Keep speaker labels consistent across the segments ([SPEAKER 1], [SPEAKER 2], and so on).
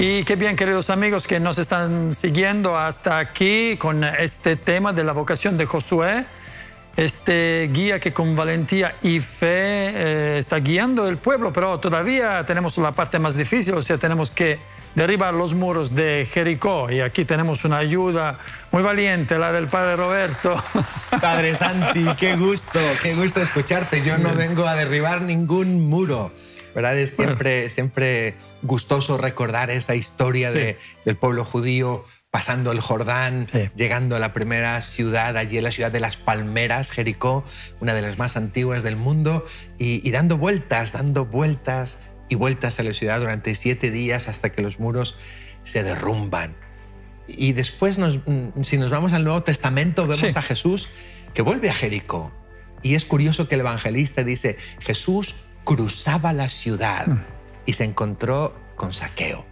[SPEAKER 1] Y qué bien, queridos amigos, que nos están siguiendo hasta aquí con este tema de la vocación de Josué, este guía que con valentía y fe eh, está guiando el pueblo, pero todavía tenemos la parte más difícil, o sea, tenemos que derribar los muros de Jericó. Y aquí tenemos una ayuda muy valiente, la del padre Roberto.
[SPEAKER 2] Padre Santi, qué gusto, qué gusto escucharte. Yo no vengo a derribar ningún muro. ¿Verdad? Es siempre, siempre gustoso recordar esa historia de, del pueblo judío pasando el Jordán, llegando a la primera ciudad, allí en la ciudad de las Palmeras, Jericó, una de las más antiguas del mundo, y, dando vueltas, dando vueltas y vueltas a la ciudad durante siete días hasta que los muros se derrumban. Y después, mm, si nos vamos al Nuevo Testamento, vemos a Jesús que vuelve a Jericó. Y es curioso que el evangelista dice, Jesús cruzaba la ciudad mm. y se encontró con saqueo.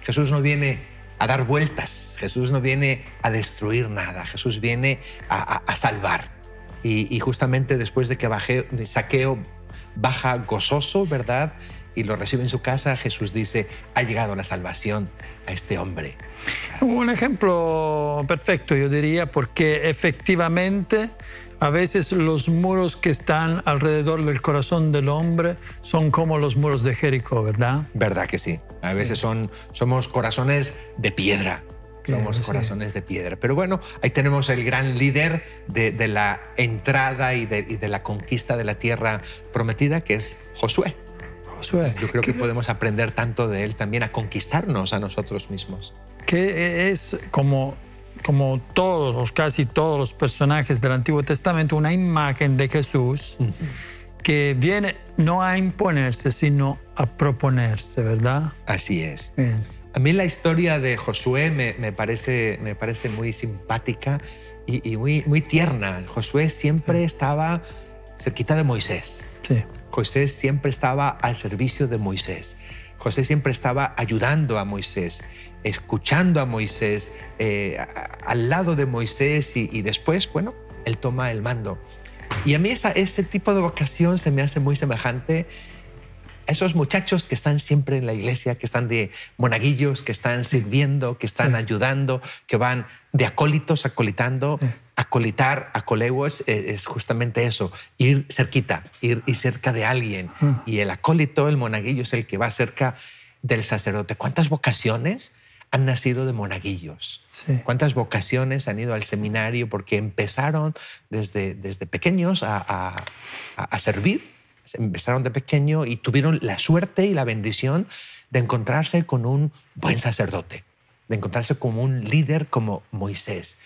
[SPEAKER 2] Jesús no viene a dar vueltas, Jesús no viene a destruir nada, Jesús viene a, salvar. Y, justamente después de que bajé, saqueo baja gozoso, ¿verdad? Y lo recibe en su casa, Jesús dice, ha llegado la salvación a este hombre.
[SPEAKER 1] Un ejemplo perfecto, yo diría, porque efectivamente a veces los muros que están alrededor del corazón del hombre son como los muros de Jericó, ¿verdad?
[SPEAKER 2] Verdad que sí. A veces son, somos corazones de piedra. Somos corazones de piedra. Pero bueno, ahí tenemos el gran líder de, la entrada y de, y de, la conquista de la tierra prometida, que es Josué.
[SPEAKER 1] Josué.
[SPEAKER 2] Yo creo que podemos aprender tanto de él también a conquistarnos a nosotros mismos.
[SPEAKER 1] Que es como como todos, casi todos los personajes del Antiguo Testamento, una imagen de Jesús que viene no a imponerse, sino a proponerse, ¿verdad?
[SPEAKER 2] Así es. A mí la historia de Josué me, parece, me parece muy simpática y, muy, muy tierna. Josué siempre estaba cerquita de Moisés.
[SPEAKER 1] Sí.
[SPEAKER 2] José siempre estaba al servicio de Moisés. José siempre estaba ayudando a Moisés escuchando a Moisés, eh, al lado de Moisés y, después, bueno, él toma el mando. Y a mí ese tipo de vocación se me hace muy semejante a esos muchachos que están siempre en la iglesia, que están de monaguillos, que están sirviendo, que están ayudando, que van de acólitos acolitando. Acolitar, acoleguos, eh, es justamente eso, ir cerquita, ir, ir cerca de alguien. Mm. Y el acólito, el monaguillo, es el que va cerca del sacerdote. ¿Cuántas vocaciones han nacido de monaguillos. ¿Cuántas vocaciones han ido al seminario porque empezaron desde, desde pequeños a, servir? Empezaron de pequeño y tuvieron la suerte y la bendición de encontrarse con un buen sacerdote, de encontrarse con un líder como Moisés.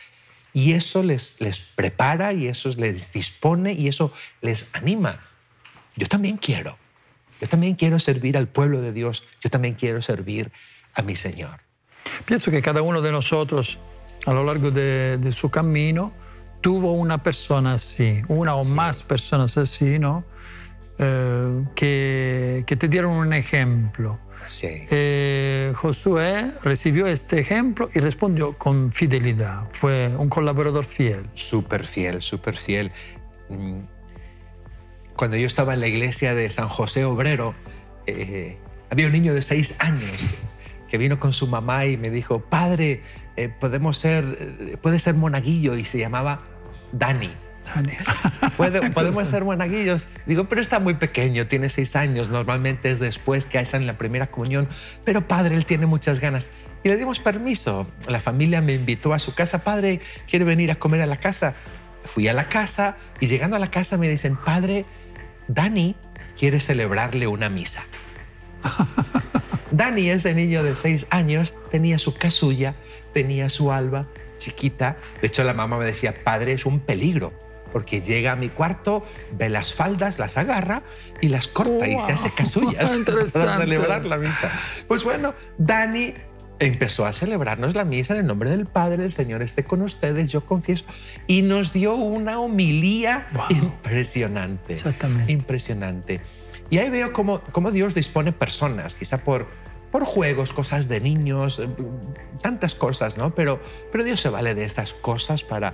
[SPEAKER 2] Y eso les, les prepara y eso les dispone y eso les anima. Yo también quiero. Yo también quiero servir al pueblo de Dios. Yo también quiero servir a mi Señor.
[SPEAKER 1] Pienso que cada uno de nosotros a lo largo de, su camino tuvo una persona así, una o más personas así, ¿no? Eh, que, que, te dieron un ejemplo.
[SPEAKER 2] Sí.
[SPEAKER 1] Eh, Josué recibió este ejemplo y respondió con fidelidad. Fue un colaborador fiel.
[SPEAKER 2] Súper fiel, súper fiel. Mm. Cuando yo estaba en la iglesia de San José Obrero, eh, había un niño de seis años que vino con su mamá y me dijo, padre, eh, podemos ser, eh, puede ser monaguillo y se llamaba Dani.
[SPEAKER 1] Dani.
[SPEAKER 2] podemos ser monaguillos. Digo, pero está muy pequeño, tiene seis años, normalmente es después que hacen la primera comunión, pero padre, él tiene muchas ganas. Y le dimos permiso. La familia me invitó a su casa, padre, ¿quiere venir a comer a la casa? Fui a la casa y llegando a la casa me dicen, padre, Dani quiere celebrarle una misa. Dani, ese niño de seis años, tenía su casulla, tenía su alba chiquita. De hecho, la mamá me decía, padre, es un peligro, porque llega a mi cuarto, ve las faldas, las agarra y las corta y se hace casullas para celebrar la misa. Pues bueno, Dani empezó a celebrarnos la misa en el nombre del Padre, el Señor esté con ustedes, yo confieso, y nos dio una homilía impresionante.
[SPEAKER 1] Exactamente.
[SPEAKER 2] Impresionante. Y ahí veo cómo, cómo Dios dispone personas, quizá por, por juegos, cosas de niños, eh, tantas cosas, ¿no? Pero, pero Dios se vale de estas cosas para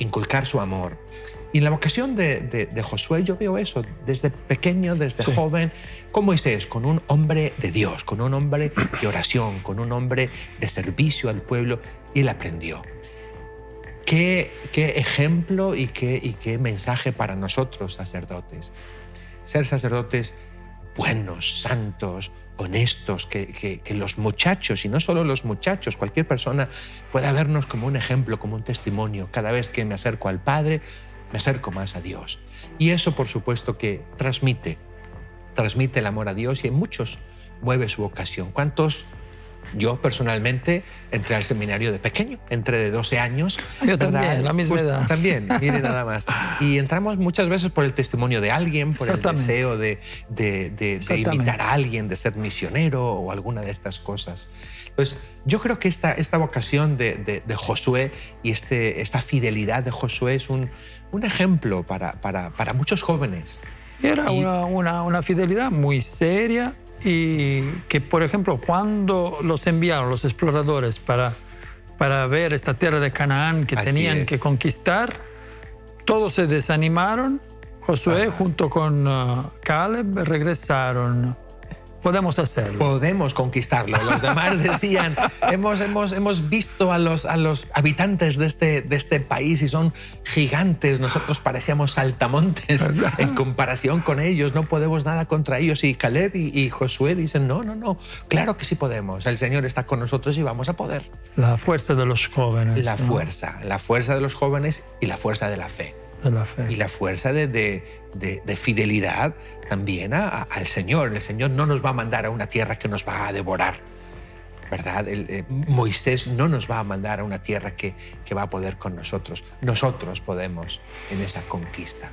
[SPEAKER 2] inculcar su amor. Y en la vocación de, Josué yo veo eso, desde pequeño, desde joven, con Moisés, con un hombre de Dios, con un hombre de oración, con un hombre de servicio al pueblo, y él aprendió. Qué, qué ejemplo y qué, y qué mensaje para nosotros, sacerdotes. Ser sacerdotes buenos, santos, honestos, que, los muchachos, y no solo los muchachos, cualquier persona pueda vernos como un ejemplo, como un testimonio. Cada vez que me acerco al Padre, me acerco más a Dios. Y eso, por supuesto, que transmite, transmite el amor a Dios y en muchos mueve su vocación. ¿Cuántos yo personalmente entré al seminario de pequeño, entré de 12 años.
[SPEAKER 1] Yo también, la misma pues, edad.
[SPEAKER 2] También, mire nada más. Y entramos muchas veces por el testimonio de alguien, por el deseo de, de, de, invitar a alguien, de ser misionero o alguna de estas cosas. Pues yo creo que esta, esta vocación de, Josué y este, esta fidelidad de Josué es un, un ejemplo para, para, para, muchos jóvenes.
[SPEAKER 1] Era una, una, una fidelidad muy seria, y que, por ejemplo, cuando los enviaron los exploradores para, para ver esta tierra de Canaán que tenían que conquistar, todos se desanimaron. Josué junto con uh, Caleb regresaron podemos hacerlo.
[SPEAKER 2] Podemos conquistarlo. Los demás decían, hemos, hemos, hemos visto a los, a los habitantes de este, de este país y son gigantes. Nosotros parecíamos saltamontes en comparación con ellos. No podemos nada contra ellos. Y Caleb y, Josué dicen, no, no, no, claro que sí podemos. El Señor está con nosotros y vamos a poder.
[SPEAKER 1] La fuerza de los jóvenes.
[SPEAKER 2] La fuerza, la fuerza de los jóvenes y la fuerza de la fe. Y la fuerza de, de, fidelidad también al Señor. El Señor no nos va a mandar a una tierra que nos va a devorar. ¿Verdad? Eh, Moisés no nos va a mandar a una tierra que, que, va a poder con nosotros. Nosotros podemos en esa conquista.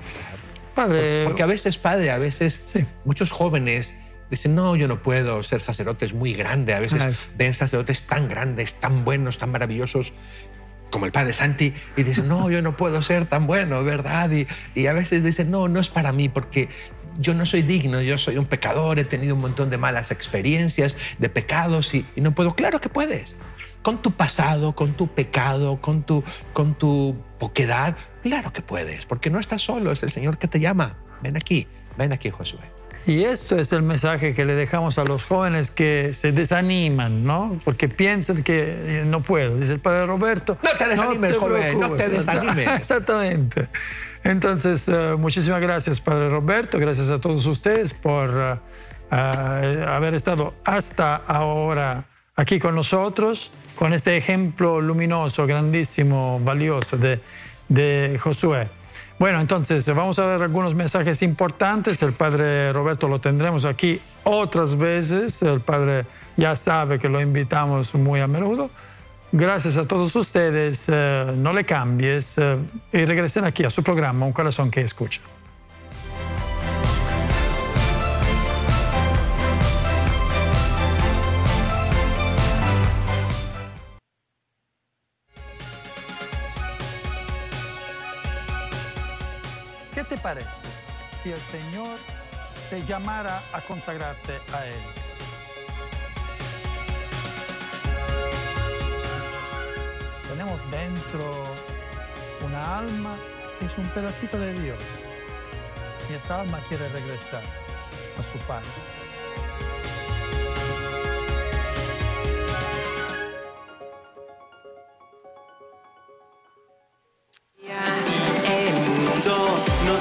[SPEAKER 1] Padre.
[SPEAKER 2] Porque a veces, padre, a veces muchos jóvenes dicen, no, yo no puedo ser sacerdote, es muy grande. A veces ah, ven sacerdotes tan grandes, tan buenos, tan maravillosos, como el padre Santi, y dice, no, yo no puedo ser tan bueno, ¿verdad? Y, y a veces dice, no, no es para mí, porque yo no soy digno, yo soy un pecador, he tenido un montón de malas experiencias, de pecados, y, no puedo. Claro que puedes. Con tu pasado, con tu pecado, con tu, con tu poquedad, claro que puedes, porque no estás solo, es el Señor que te llama. Ven aquí, ven aquí, Josué.
[SPEAKER 1] Y esto es el mensaje que le dejamos a los jóvenes que se desaniman, ¿no? Porque piensan que eh, no puedo. Dice el padre Roberto.
[SPEAKER 2] No te desanimes, joven, no te desanimes.
[SPEAKER 1] Exactamente. Entonces, eh, muchísimas gracias, padre Roberto. Gracias a todos ustedes por eh, haber estado hasta ahora aquí con nosotros, con este ejemplo luminoso, grandísimo, valioso de, de Josué. Bueno, entonces vamos a ver algunos mensajes importantes. El padre Roberto lo tendremos aquí otras veces. El padre ya sabe que lo invitamos muy a menudo. Gracias a todos ustedes. Eh, no le cambies eh, y regresen aquí a su programa Un corazón que escucha. Si el Señor te llamara a consagrarte a Él? Tenemos dentro una alma que es un pedacito de Dios y esta alma quiere regresar a su Padre.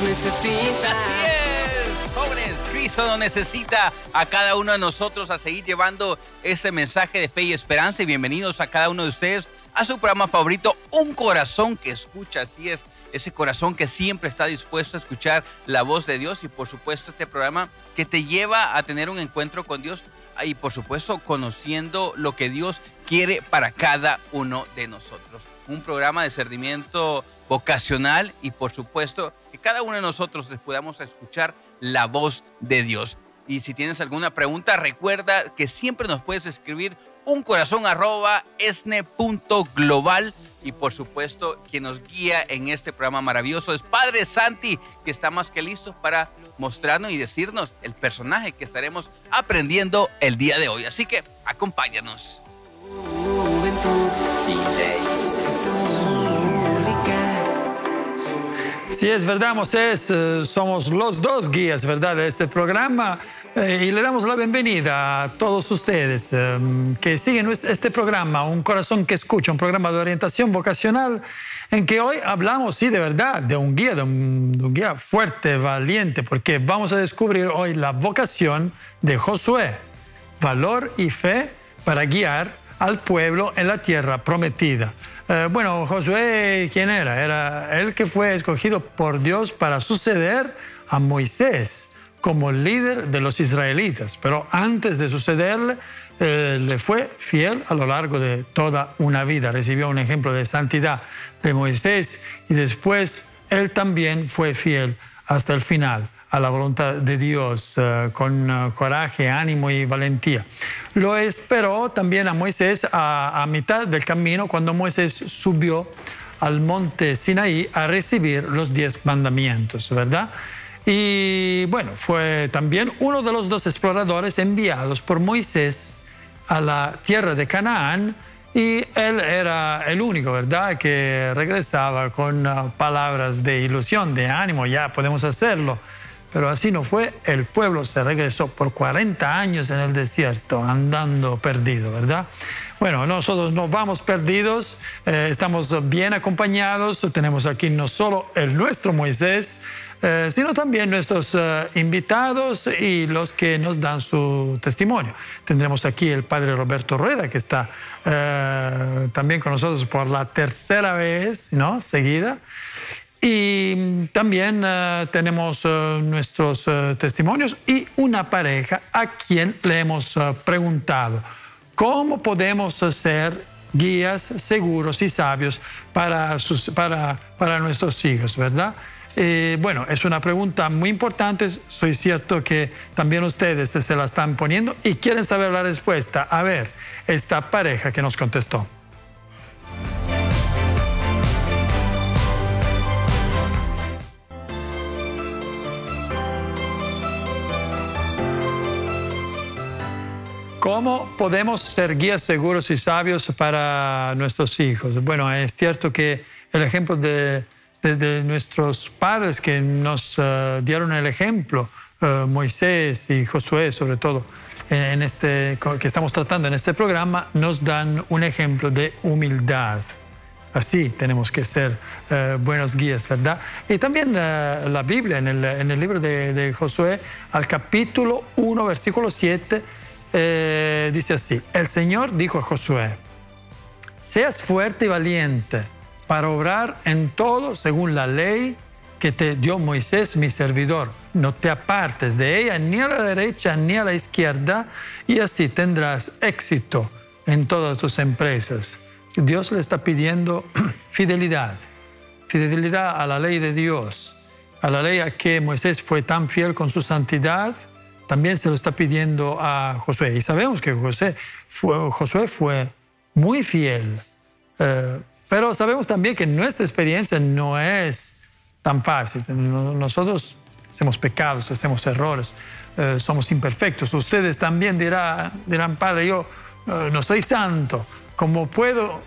[SPEAKER 3] Necesita. Así es, jóvenes, Cristo nos necesita a cada uno de nosotros a seguir llevando ese mensaje de fe y esperanza. Y bienvenidos a cada uno de ustedes a su programa favorito, Un Corazón que Escucha. Así es, ese corazón que siempre está dispuesto a escuchar la voz de Dios y por supuesto este programa que te lleva a tener un encuentro con Dios y por supuesto conociendo lo que Dios quiere para cada uno de nosotros. Un programa de discernimiento vocacional y por supuesto que cada uno de nosotros podamos escuchar la voz de Dios. Y si tienes alguna pregunta, recuerda que siempre nos puedes escribir un corazón arroba esne.global y por supuesto quien nos guía en este programa maravilloso es Padre Santi que está más que listo para mostrarnos y decirnos el personaje que estaremos aprendiendo el día de hoy. Así que acompáñanos.
[SPEAKER 1] Así es, ¿verdad, Moisés? Eh, somos los dos guías, ¿verdad?, de este programa. Eh, y le damos la bienvenida a todos ustedes eh, que siguen este programa, Un Corazón que Escucha, un programa de orientación vocacional, en que hoy hablamos, sí, de verdad, de un guía, de un, guía fuerte, valiente, porque vamos a descubrir hoy la vocación de Josué, valor y fe para guiar al pueblo en la tierra prometida. Eh, bueno, Josué, ¿quién era? Era el que fue escogido por Dios para suceder a Moisés como líder de los israelitas, pero antes de sucederle, eh, le fue fiel a lo largo de toda una vida. Recibió un ejemplo de santidad de Moisés y después él también fue fiel hasta el final a la voluntad de Dios eh, con eh, coraje, ánimo y valentía. Lo esperó también a Moisés a, mitad del camino cuando Moisés subió al monte Sinaí a recibir los diez mandamientos, ¿verdad? Y bueno, fue también uno de los dos exploradores enviados por Moisés a la tierra de Canaán y él era el único, ¿verdad?, que regresaba con eh, palabras de ilusión, de ánimo, ya podemos hacerlo. Pero así no fue, el pueblo se regresó por 40 años en el desierto, andando perdido, ¿verdad? Bueno, nosotros no vamos perdidos, eh, estamos bien acompañados, tenemos aquí no solo el nuestro Moisés, eh, sino también nuestros eh, invitados y los que nos dan su testimonio. Tendremos aquí el padre Roberto Rueda, que está también con nosotros por la tercera vez, ¿no? Seguida. Y también eh, tenemos eh, nuestros eh, testimonios y una pareja a quien le hemos preguntado cómo podemos ser guías seguros y sabios para nuestros hijos, ¿verdad? Bueno, es una pregunta muy importante. Soy cierto que también ustedes se la están poniendo y quieren saber la respuesta. A ver, esta pareja que nos contestó. ¿Cómo podemos ser guías seguros y sabios para nuestros hijos? Bueno, es cierto que el ejemplo de, nuestros padres que nos eh, dieron el ejemplo, eh, Moisés y Josué sobre todo, en este, que estamos tratando en este programa, nos dan un ejemplo de humildad. Así tenemos que ser eh, buenos guías, ¿verdad? Y también la Biblia, en el, en el libro de, de Josué, al capítulo 1, versículo 7, eh, dice así, el Señor dijo a Josué, seas fuerte y valiente para obrar en todo según la ley que te dio Moisés, mi servidor. No te apartes de ella ni a la derecha ni a la izquierda y así tendrás éxito en todas tus empresas. Dios le está pidiendo fidelidad, fidelidad a la ley de Dios, a la ley a que Moisés fue tan fiel con su santidad también se lo está pidiendo a Josué. Y sabemos que José fue, Josué fue muy fiel, eh, pero sabemos también que nuestra experiencia no es tan fácil. Nosotros hacemos pecados, hacemos errores, eh, somos imperfectos. Ustedes también dirán, dirán Padre, yo eh, no soy santo. ¿Cómo puedo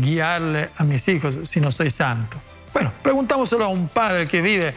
[SPEAKER 1] guiarle a mis hijos si no soy santo? Bueno, preguntámoselo a un padre que vive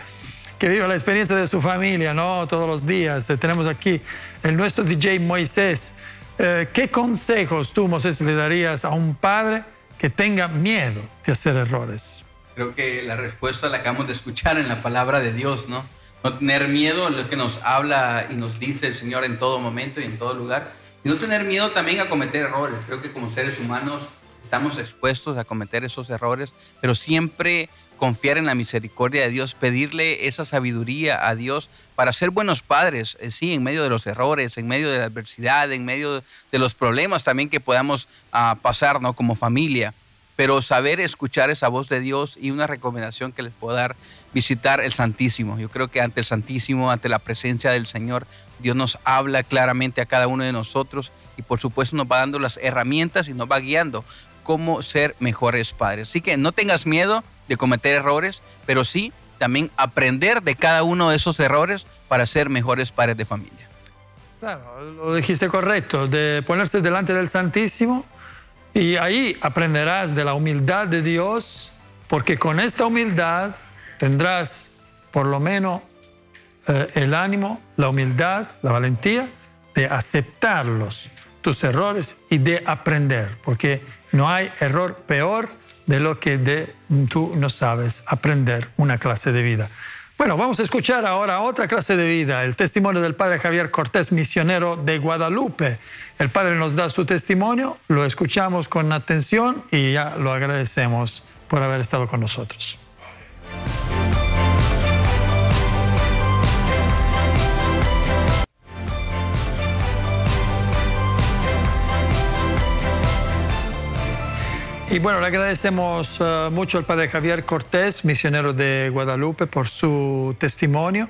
[SPEAKER 1] que viva la experiencia de su familia, ¿no? Todos los días. Eh, tenemos aquí el nuestro DJ Moisés. Eh, ¿Qué consejos tú, Moisés, le darías a un padre que tenga miedo de hacer errores?
[SPEAKER 3] Creo que la respuesta la acabamos de escuchar en la palabra de Dios, ¿no? No tener miedo a lo que nos habla y nos dice el Señor en todo momento y en todo lugar. Y no tener miedo también a cometer errores. Creo que como seres humanos estamos expuestos a cometer esos errores, pero siempre confiar en la misericordia de Dios, pedirle esa sabiduría a Dios para ser buenos padres, eh, sí, en medio de los errores, en medio de la adversidad, en medio de los problemas también que podamos uh, pasar ¿no? como familia. Pero saber escuchar esa voz de Dios y una recomendación que les puedo dar, visitar el Santísimo. Yo creo que ante el Santísimo, ante la presencia del Señor, Dios nos habla claramente a cada uno de nosotros y por supuesto nos va dando las herramientas y nos va guiando cómo ser mejores padres. Así que no tengas miedo, de cometer errores, pero sí también aprender de cada uno de esos errores para ser mejores padres de familia.
[SPEAKER 1] Claro, lo dijiste correcto, de ponerse delante del Santísimo y ahí aprenderás de la humildad de Dios, porque con esta humildad tendrás por lo menos eh, el ánimo, la humildad, la valentía de aceptarlos, tus errores y de aprender, porque no hay error peor de lo que de, tú no sabes aprender una clase de vida. Bueno, vamos a escuchar ahora otra clase de vida, el testimonio del padre Javier Cortés, misionero de Guadalupe. El padre nos da su testimonio, lo escuchamos con atención y ya lo agradecemos por haber estado con nosotros. Y bueno, le agradecemos uh, mucho al padre Javier Cortés, misionero de Guadalupe, por su testimonio.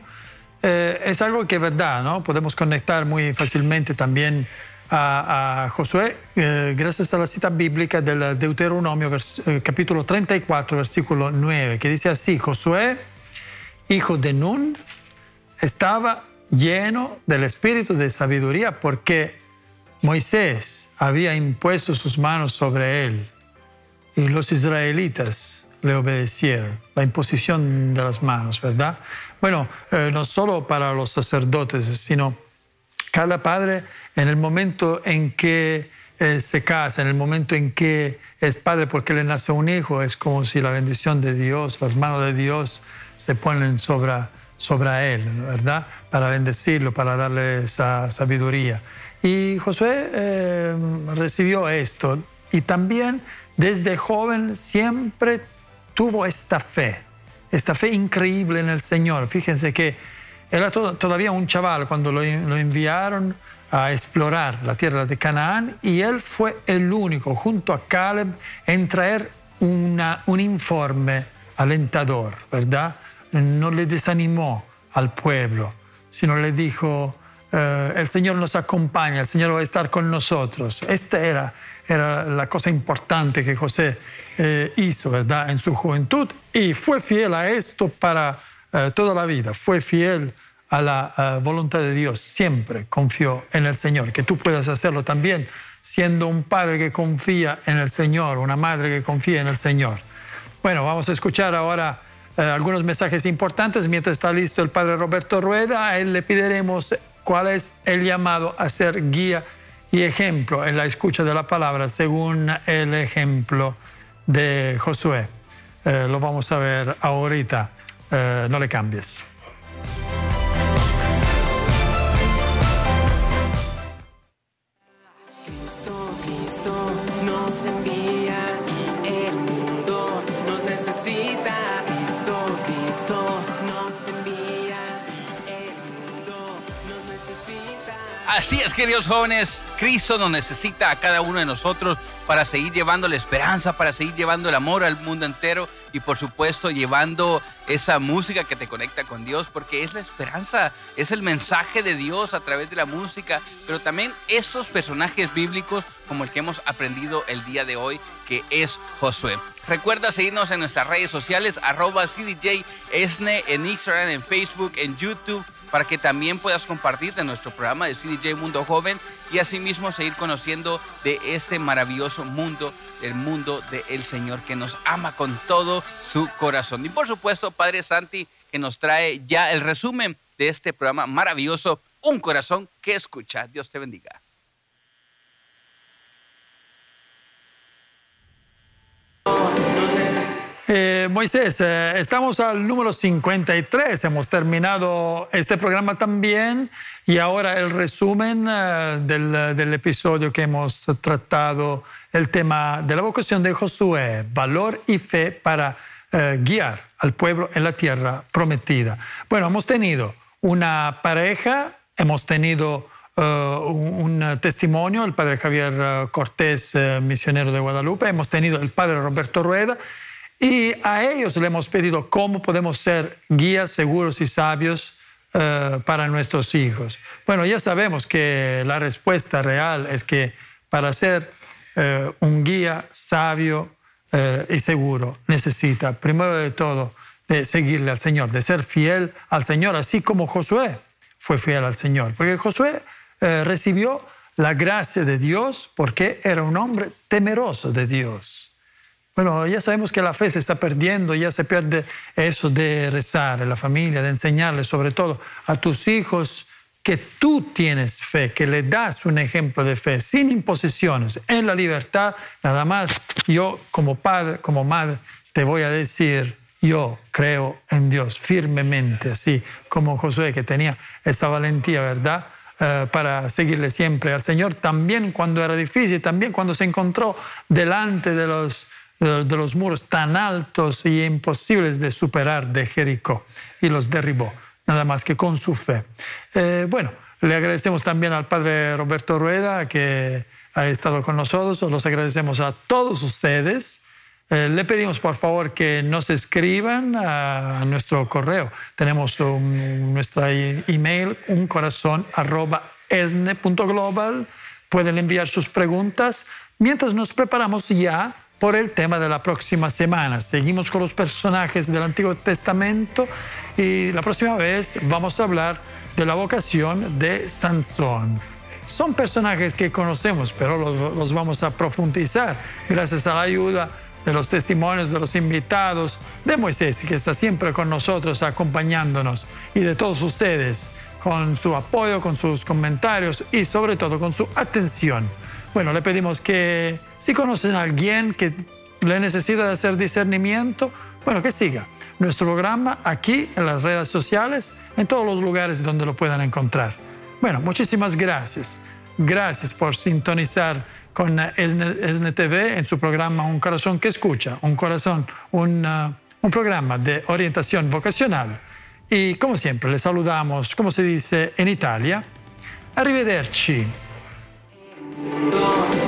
[SPEAKER 1] Eh, es algo que es verdad, ¿no? Podemos conectar muy fácilmente también a, a Josué eh, gracias a la cita bíblica del Deuteronomio eh, capítulo 34, versículo 9, que dice así, Josué, hijo de Nun, estaba lleno del espíritu de sabiduría porque Moisés había impuesto sus manos sobre él y los israelitas le obedecieron, la imposición de las manos, ¿verdad? Bueno, eh, no solo para los sacerdotes, sino cada padre en el momento en que eh, se casa, en el momento en que es padre porque le nace un hijo, es como si la bendición de Dios, las manos de Dios se ponen sobre, sobre él, ¿verdad? Para bendecirlo, para darle esa sabiduría. Y Josué eh, recibió esto y también desde joven siempre tuvo esta fe, esta fe increíble en el Señor. Fíjense que era todavía un chaval cuando lo, enviaron a explorar la tierra de Canaán y él fue el único, junto a Caleb, en traer un informe alentador, ¿verdad? No le desanimó al pueblo, sino le dijo, eh, el Señor nos acompaña, el Señor va a estar con nosotros. Esta era era la cosa importante que José eh, hizo, ¿verdad?, en su juventud y fue fiel a esto para eh, toda la vida, fue fiel a la eh, voluntad de Dios, siempre confió en el Señor, que tú puedas hacerlo también siendo un padre que confía en el Señor, una madre que confía en el Señor. Bueno, vamos a escuchar ahora algunos mensajes importantes. Mientras está listo el padre Roberto Rueda, a él le pediremos cuál es el llamado a ser guía y ejemplo en la escucha de la palabra según el ejemplo de Josué. Eh, lo vamos a ver ahorita, eh, no le cambies.
[SPEAKER 3] Así es, queridos jóvenes, Cristo nos necesita a cada uno de nosotros para seguir llevando la esperanza, para seguir llevando el amor al mundo entero y por supuesto llevando esa música que te conecta con Dios, porque es la esperanza, es el mensaje de Dios a través de la música, pero también estos personajes bíblicos como el que hemos aprendido el día de hoy, que es Josué. Recuerda seguirnos en nuestras redes sociales, arroba CDJ Esne, en Instagram, en Facebook, en YouTube para que también puedas compartir de nuestro programa de CDJ Mundo Joven y asimismo seguir conociendo de este maravilloso mundo, el mundo del Señor que nos ama con todo su corazón. Y por supuesto, Padre Santi, que nos trae ya el resumen de este programa maravilloso, Un Corazón que escucha. Dios te bendiga.
[SPEAKER 1] Eh, Moisés, eh, estamos al número 53, hemos terminado este programa también y ahora el resumen eh, del, episodio que hemos tratado, el tema de la vocación de Josué, valor y fe para guiar al pueblo en la tierra prometida. Bueno, hemos tenido una pareja, hemos tenido un, un, testimonio, el padre Javier Cortés, misionero de Guadalupe, hemos tenido el padre Roberto Rueda, y a ellos le hemos pedido cómo podemos ser guías seguros y sabios eh, para nuestros hijos. Bueno, ya sabemos que la respuesta real es que para ser eh, un guía sabio eh, y seguro necesita, primero de todo, de seguirle al Señor, de ser fiel al Señor, así como Josué fue fiel al Señor. Porque Josué recibió la gracia de Dios porque era un hombre temeroso de Dios Bueno, ya sabemos que la fe se está perdiendo, ya se pierde eso de rezar en la familia, de enseñarle sobre todo a tus hijos que tú tienes fe, que le das un ejemplo de fe, sin imposiciones, en la libertad, nada más. Yo como padre, como madre, te voy a decir, yo creo en Dios firmemente, así como Josué que tenía esa valentía, ¿verdad? Eh, para seguirle siempre al Señor, también cuando era difícil, también cuando se encontró delante de los de los muros tan altos y imposibles de superar de Jericó y los derribó, nada más que con su fe. Eh, bueno, le agradecemos también al padre Roberto Rueda que ha estado con nosotros, los agradecemos a todos ustedes. Eh, le pedimos por favor que nos escriban a, nuestro correo. Tenemos nuestra email, uncorazón.esne.global. Pueden enviar sus preguntas mientras nos preparamos ya por el tema de la próxima semana. Seguimos con los personajes del Antiguo Testamento y la próxima vez vamos a hablar de la vocación de Sansón. Son personajes que conocemos, pero los, vamos a profundizar gracias a la ayuda de los testimonios de los invitados, de Moisés, que está siempre con nosotros acompañándonos, y de todos ustedes, con su apoyo, con sus comentarios y sobre todo con su atención. Bueno, le pedimos que si conocen a alguien que le necesita de hacer discernimiento, bueno, que siga nuestro programa aquí en las redes sociales, en todos los lugares donde lo puedan encontrar. Bueno, muchísimas gracias. Gracias por sintonizar con ESNE, TV en su programa Un Corazón que Escucha, un corazón, un, uh, programa de orientación vocacional. Y como siempre, le saludamos, como se dice en Italia, arrivederci.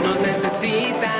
[SPEAKER 4] Nos necesita